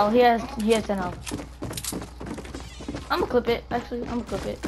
health. He has he has 10 health. I'm gonna clip it. Actually, I'm gonna clip it.